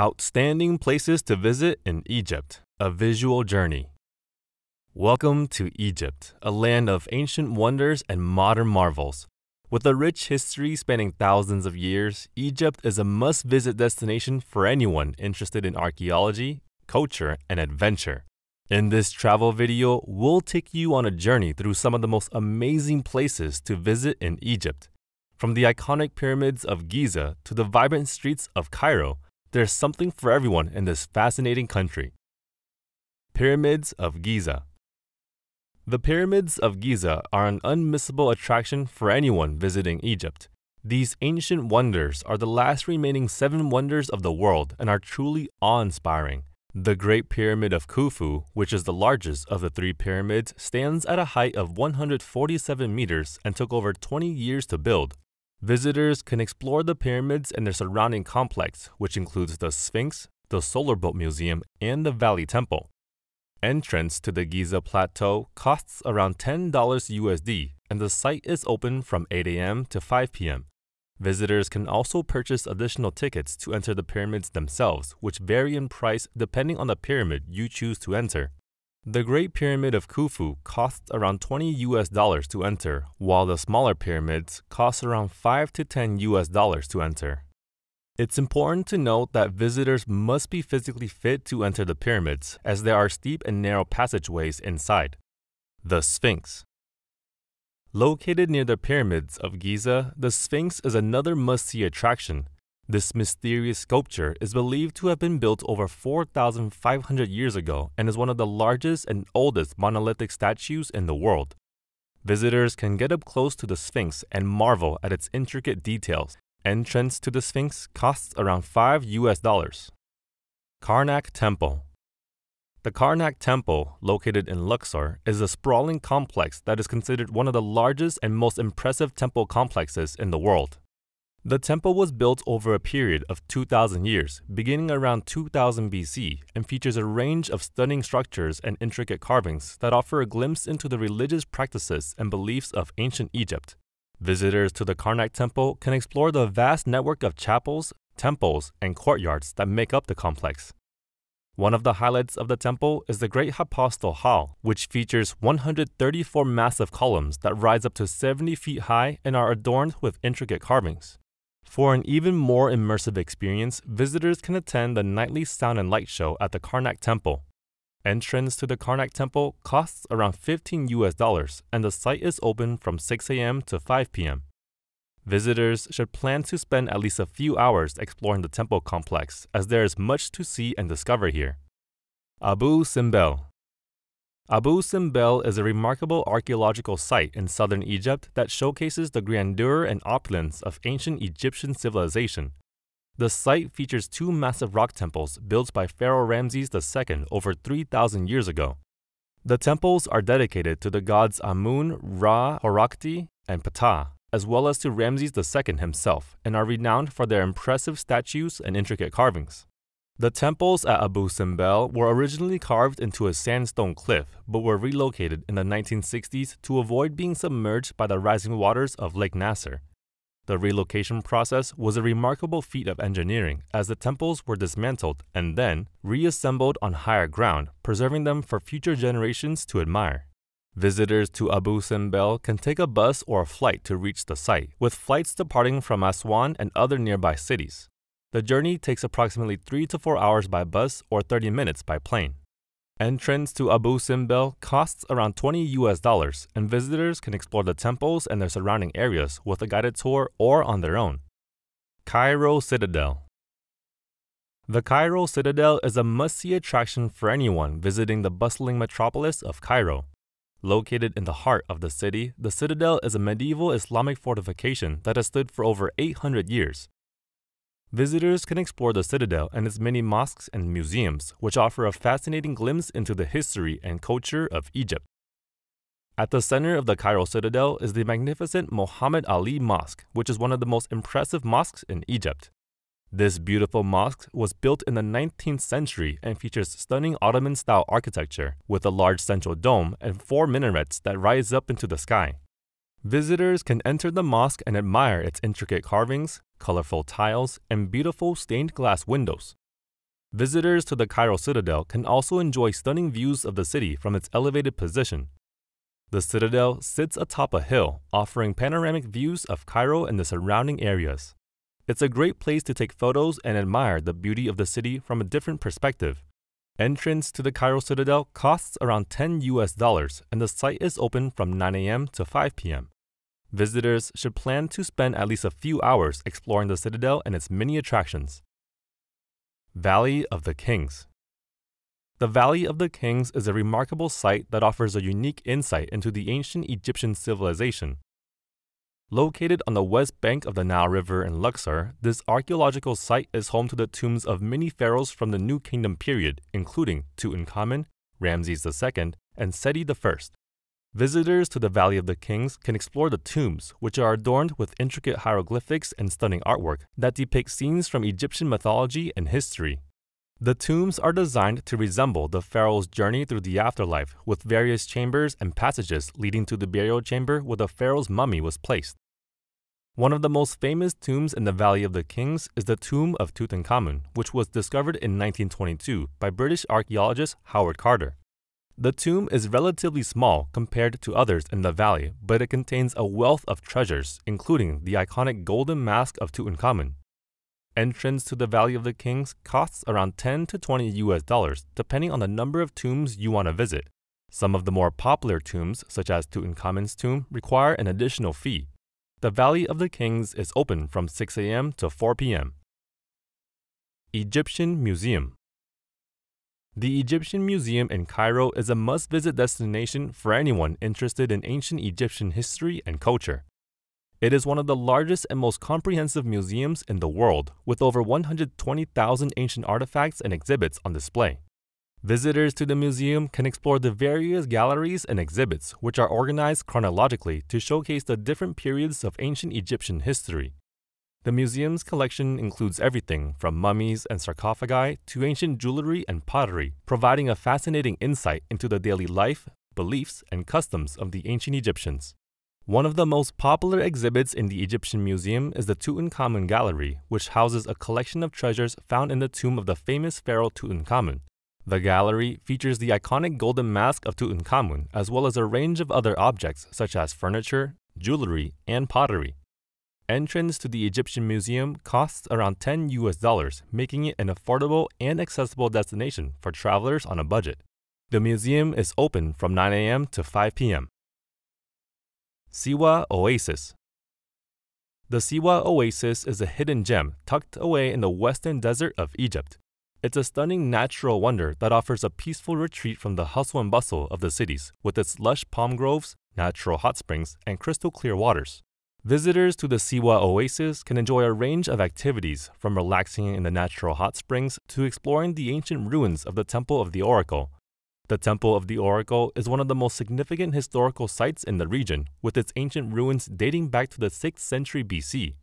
Outstanding places to visit in Egypt, a visual journey. Welcome to Egypt, a land of ancient wonders and modern marvels. With a rich history spanning thousands of years, Egypt is a must visit destination for anyone interested in archaeology, culture, and adventure. In this travel video, we'll take you on a journey through some of the most amazing places to visit in Egypt. From the iconic pyramids of Giza to the vibrant streets of Cairo, there's something for everyone in this fascinating country. Pyramids of Giza The Pyramids of Giza are an unmissable attraction for anyone visiting Egypt. These ancient wonders are the last remaining seven wonders of the world and are truly awe inspiring. The Great Pyramid of Khufu, which is the largest of the three pyramids, stands at a height of 147 meters and took over 20 years to build. Visitors can explore the pyramids and their surrounding complex, which includes the Sphinx, the Solar Boat Museum, and the Valley Temple. Entrance to the Giza Plateau costs around $10 USD, and the site is open from 8 a.m. to 5 p.m. Visitors can also purchase additional tickets to enter the pyramids themselves, which vary in price depending on the pyramid you choose to enter. The Great Pyramid of Khufu costs around 20 US dollars to enter, while the smaller pyramids cost around 5 to 10 US dollars to enter. It's important to note that visitors must be physically fit to enter the pyramids, as there are steep and narrow passageways inside. The Sphinx Located near the pyramids of Giza, the Sphinx is another must-see attraction, this mysterious sculpture is believed to have been built over 4,500 years ago and is one of the largest and oldest monolithic statues in the world. Visitors can get up close to the Sphinx and marvel at its intricate details. Entrance to the Sphinx costs around 5 US dollars. Karnak Temple The Karnak Temple, located in Luxor, is a sprawling complex that is considered one of the largest and most impressive temple complexes in the world. The temple was built over a period of 2,000 years, beginning around 2000 BC, and features a range of stunning structures and intricate carvings that offer a glimpse into the religious practices and beliefs of ancient Egypt. Visitors to the Karnak Temple can explore the vast network of chapels, temples, and courtyards that make up the complex. One of the highlights of the temple is the Great Hypostyle Hall, which features 134 massive columns that rise up to 70 feet high and are adorned with intricate carvings. For an even more immersive experience, visitors can attend the nightly sound and light show at the Karnak Temple. Entrance to the Karnak Temple costs around 15 US dollars, and the site is open from 6 a.m. to 5 p.m. Visitors should plan to spend at least a few hours exploring the temple complex, as there is much to see and discover here. Abu Simbel Abu Simbel is a remarkable archaeological site in southern Egypt that showcases the grandeur and opulence of ancient Egyptian civilization. The site features two massive rock temples built by Pharaoh Ramses II over 3,000 years ago. The temples are dedicated to the gods Amun, Ra, Horakhti, and Ptah, as well as to Ramses II himself, and are renowned for their impressive statues and intricate carvings. The temples at Abu Simbel were originally carved into a sandstone cliff, but were relocated in the 1960s to avoid being submerged by the rising waters of Lake Nasser. The relocation process was a remarkable feat of engineering, as the temples were dismantled and then reassembled on higher ground, preserving them for future generations to admire. Visitors to Abu Simbel can take a bus or a flight to reach the site, with flights departing from Aswan and other nearby cities. The journey takes approximately 3 to 4 hours by bus or 30 minutes by plane. Entrance to Abu Simbel costs around 20 US dollars, and visitors can explore the temples and their surrounding areas with a guided tour or on their own. Cairo Citadel The Cairo Citadel is a must-see attraction for anyone visiting the bustling metropolis of Cairo. Located in the heart of the city, the citadel is a medieval Islamic fortification that has stood for over 800 years. Visitors can explore the citadel and its many mosques and museums, which offer a fascinating glimpse into the history and culture of Egypt. At the center of the Cairo citadel is the magnificent Muhammad Ali Mosque, which is one of the most impressive mosques in Egypt. This beautiful mosque was built in the 19th century and features stunning Ottoman style architecture, with a large central dome and four minarets that rise up into the sky. Visitors can enter the mosque and admire its intricate carvings, colorful tiles, and beautiful stained glass windows. Visitors to the Cairo Citadel can also enjoy stunning views of the city from its elevated position. The citadel sits atop a hill, offering panoramic views of Cairo and the surrounding areas. It's a great place to take photos and admire the beauty of the city from a different perspective. Entrance to the Cairo Citadel costs around 10 US dollars and the site is open from 9 a.m. to 5 p.m. Visitors should plan to spend at least a few hours exploring the Citadel and its many attractions. Valley of the Kings The Valley of the Kings is a remarkable site that offers a unique insight into the ancient Egyptian civilization. Located on the west bank of the Nile River in Luxor, this archaeological site is home to the tombs of many pharaohs from the New Kingdom period, including Tutankhamun, Ramses II, and Seti I. Visitors to the Valley of the Kings can explore the tombs, which are adorned with intricate hieroglyphics and stunning artwork that depict scenes from Egyptian mythology and history. The tombs are designed to resemble the pharaoh's journey through the afterlife, with various chambers and passages leading to the burial chamber where the pharaoh's mummy was placed. One of the most famous tombs in the Valley of the Kings is the tomb of Tutankhamun, which was discovered in 1922 by British archaeologist Howard Carter. The tomb is relatively small compared to others in the valley, but it contains a wealth of treasures, including the iconic golden mask of Tutankhamun, Entrance to the Valley of the Kings costs around 10 to 20 US dollars, depending on the number of tombs you want to visit. Some of the more popular tombs, such as Tutankhamun's tomb, require an additional fee. The Valley of the Kings is open from 6 a.m. to 4 p.m. Egyptian Museum The Egyptian Museum in Cairo is a must visit destination for anyone interested in ancient Egyptian history and culture. It is one of the largest and most comprehensive museums in the world, with over 120,000 ancient artifacts and exhibits on display. Visitors to the museum can explore the various galleries and exhibits, which are organized chronologically to showcase the different periods of ancient Egyptian history. The museum's collection includes everything from mummies and sarcophagi to ancient jewelry and pottery, providing a fascinating insight into the daily life, beliefs, and customs of the ancient Egyptians. One of the most popular exhibits in the Egyptian Museum is the Tutankhamun Gallery, which houses a collection of treasures found in the tomb of the famous pharaoh Tutankhamun. The gallery features the iconic golden mask of Tutankhamun, as well as a range of other objects such as furniture, jewelry, and pottery. Entrance to the Egyptian Museum costs around 10 US dollars, making it an affordable and accessible destination for travelers on a budget. The museum is open from 9 a.m. to 5 p.m. Siwa Oasis The Siwa Oasis is a hidden gem tucked away in the western desert of Egypt. It's a stunning natural wonder that offers a peaceful retreat from the hustle and bustle of the cities, with its lush palm groves, natural hot springs, and crystal clear waters. Visitors to the Siwa Oasis can enjoy a range of activities, from relaxing in the natural hot springs to exploring the ancient ruins of the Temple of the Oracle, the Temple of the Oracle is one of the most significant historical sites in the region, with its ancient ruins dating back to the 6th century BC.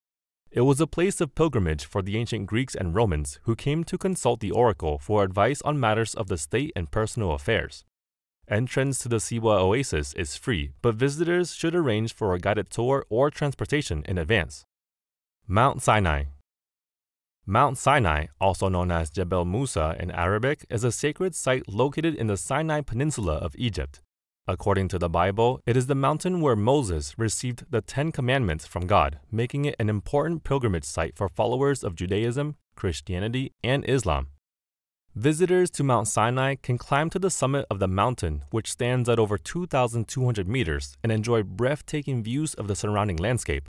It was a place of pilgrimage for the ancient Greeks and Romans who came to consult the oracle for advice on matters of the state and personal affairs. Entrance to the Siwa Oasis is free, but visitors should arrange for a guided tour or transportation in advance. Mount Sinai Mount Sinai, also known as Jebel Musa in Arabic, is a sacred site located in the Sinai Peninsula of Egypt. According to the Bible, it is the mountain where Moses received the Ten Commandments from God, making it an important pilgrimage site for followers of Judaism, Christianity, and Islam. Visitors to Mount Sinai can climb to the summit of the mountain, which stands at over 2,200 meters, and enjoy breathtaking views of the surrounding landscape.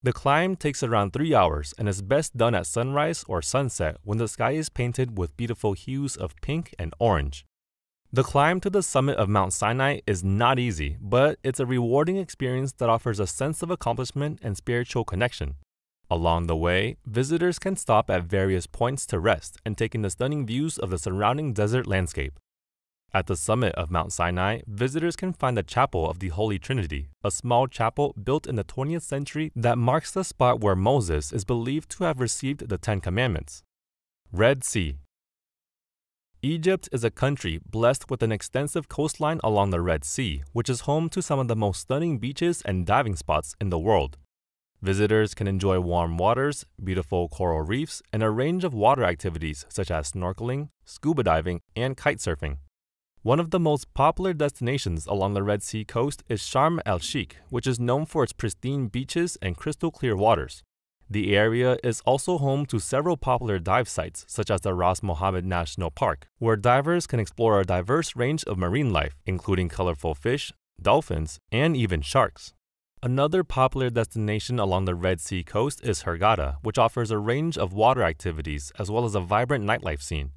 The climb takes around 3 hours and is best done at sunrise or sunset when the sky is painted with beautiful hues of pink and orange. The climb to the summit of Mount Sinai is not easy, but it's a rewarding experience that offers a sense of accomplishment and spiritual connection. Along the way, visitors can stop at various points to rest and take in the stunning views of the surrounding desert landscape. At the summit of Mount Sinai, visitors can find the Chapel of the Holy Trinity, a small chapel built in the 20th century that marks the spot where Moses is believed to have received the Ten Commandments. Red Sea Egypt is a country blessed with an extensive coastline along the Red Sea, which is home to some of the most stunning beaches and diving spots in the world. Visitors can enjoy warm waters, beautiful coral reefs, and a range of water activities such as snorkeling, scuba diving, and kite surfing. One of the most popular destinations along the Red Sea coast is Sharm el Sheikh, which is known for its pristine beaches and crystal clear waters. The area is also home to several popular dive sites, such as the Ras Mohammed National Park, where divers can explore a diverse range of marine life, including colorful fish, dolphins, and even sharks. Another popular destination along the Red Sea coast is Hurghada, which offers a range of water activities as well as a vibrant nightlife scene.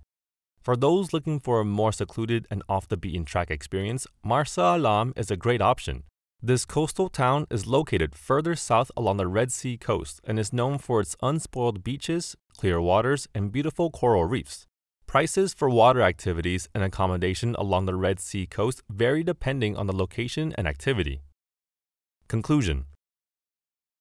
For those looking for a more secluded and off the beaten track experience, Marsa Alam is a great option. This coastal town is located further south along the Red Sea coast and is known for its unspoiled beaches, clear waters, and beautiful coral reefs. Prices for water activities and accommodation along the Red Sea coast vary depending on the location and activity. Conclusion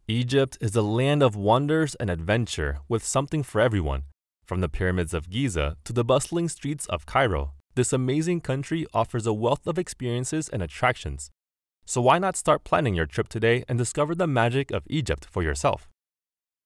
Egypt is a land of wonders and adventure with something for everyone. From the pyramids of Giza to the bustling streets of Cairo, this amazing country offers a wealth of experiences and attractions. So why not start planning your trip today and discover the magic of Egypt for yourself?